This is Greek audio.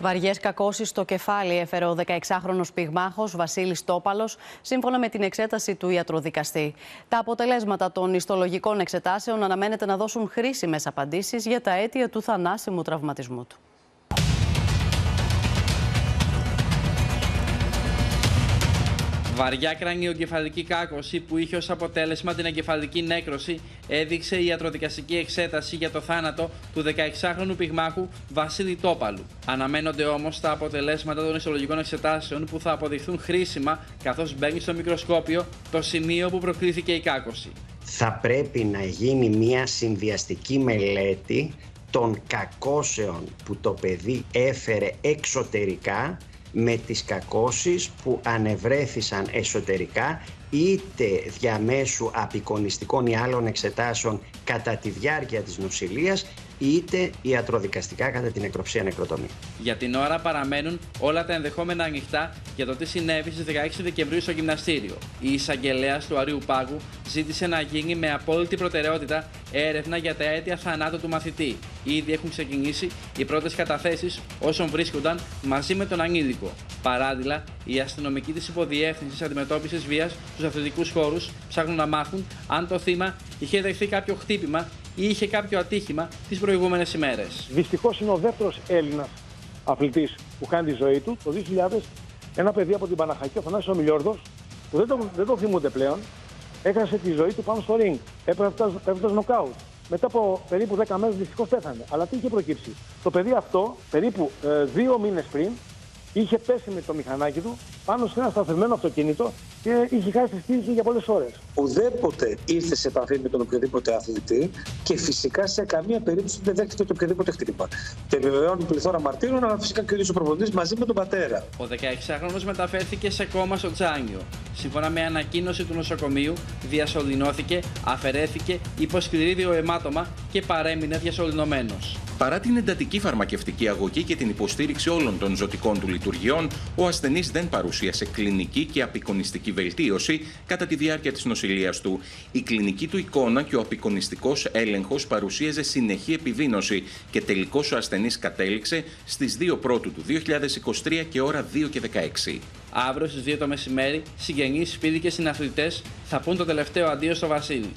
Βαριές κακώσεις στο κεφάλι έφερε ο 16χρονο πυγμάχος Βασίλης Τόπαλος, σύμφωνα με την εξέταση του ιατροδικαστή. Τα αποτελέσματα των ιστολογικών εξετάσεων αναμένεται να δώσουν χρήσιμες απαντήσεις για τα αίτια του θανάσιμου τραυματισμού του. Βαριά κρανιογκεφαλική κάκωση που είχε ως αποτέλεσμα την εγκεφαλική νέκρωση έδειξε η ιατροδικαστική εξέταση για το θάνατο του 16χρονου πυγμάχου Βασίλη Τόπαλου. Αναμένονται όμως τα αποτελέσματα των ιστολογικών εξετάσεων που θα αποδειχθούν χρήσιμα καθώς μπαίνει στο μικροσκόπιο το σημείο που προκλήθηκε η κάκωση. Θα πρέπει να γίνει μια συνδυαστική μελέτη των κακώσεων που το παιδί έφερε εξωτερικά με τις κακώσεις που ανεβρέθησαν εσωτερικά είτε διαμέσου απεικονιστικών ή άλλων εξετάσεων κατά τη διάρκεια της νοσηλείας είτε ιατροδικαστικά κατά την νεκροψία νεκροτομή. Για την ώρα παραμένουν όλα τα ενδεχόμενα ανοιχτά για το τι συνέβη στις 16 Δεκεμβρίου στο γυμναστήριο. Η εισαγγελέας του Αρίου Πάγου ζήτησε να γίνει με απόλυτη προτεραιότητα έρευνα για τα αίτια θανάτου του μαθητή. Ήδη έχουν ξεκινήσει οι πρώτες καταθέσεις όσων βρίσκονταν μαζί με τον ανήλικο. Παράλληλα, οι αστυνομικοί της Υποδιεύθυνσης Αντιμετώπισης Βίας στους αθλητικού χώρους ψάχνουν να μάθουν αν το θύμα είχε δεχθεί κάποιο χτύπημα ή είχε κάποιο ατύχημα τις προηγούμενες ημέρες. Δυστυχώς είναι ο δεύτερος Έλληνας αθλητής που κάνει τη ζωή του το 2000. Ένα παιδί από την Παναχαϊκή, ο Θανάσης Μιλιόρδο, που δεν το, δεν το θυμούνται πλέον, έχασε τη ζωή του πάνω στο ring. Έπρεπε νοκάουτ. Μετά από περίπου 10 μέρες δυστυχώς πέθανε. Αλλά τι είχε προκύψει; Το παιδί αυτό, περίπου ε, δύο μήνες πριν, είχε πέσει με το μηχανάκι του πάνω σε ένα σταθερμένο αυτοκίνητο και είχε χάσει τη στήριξη για πολλές ώρες. Ουδέποτε ήρθε σε επαφή με τον οποιοδήποτε αθλητή και φυσικά σε καμία περίπτωση δεν δέχτηκε το οποιοδήποτε χτύπημα. Και επιβεβαιώνει πληθώρα μαρτύρων, αλλά φυσικά και ο ίδιος ο προπονητής μαζί με τον πατέρα. Ο 16χρονο μεταφέρθηκε σε κόμμα στο Τζάνιο. Σύμφωνα με ανακοίνωση του νοσοκομείου, διασωληνώθηκε, αφαιρέθηκε υπό σκληρή βιοαιμάτωμα και παρέμεινε διασωληνωμένος. Παρά την εντατική φαρμακευτική αγωγή και την υποστήριξη όλων των ζωτικών του λειτουργιών, ο ασθενής δεν παρουσίασε κλινική και απεικονιστική βελτίωση κατά τη διάρκεια της νοσηλείας του. Η κλινική του εικόνα και ο απεικονιστικός έλεγχος παρουσίαζε συνεχή επιδείνωση και τελικώς ο ασθενής κατέληξε στις 2 Πρώτου του 2023 και ώρα 2 και 16. Αύριο στις 2 το μεσημέρι, συγγενείς, φίλοι και συναθλητές θα πούν το τελευταίο αντίο στο Βασίλη.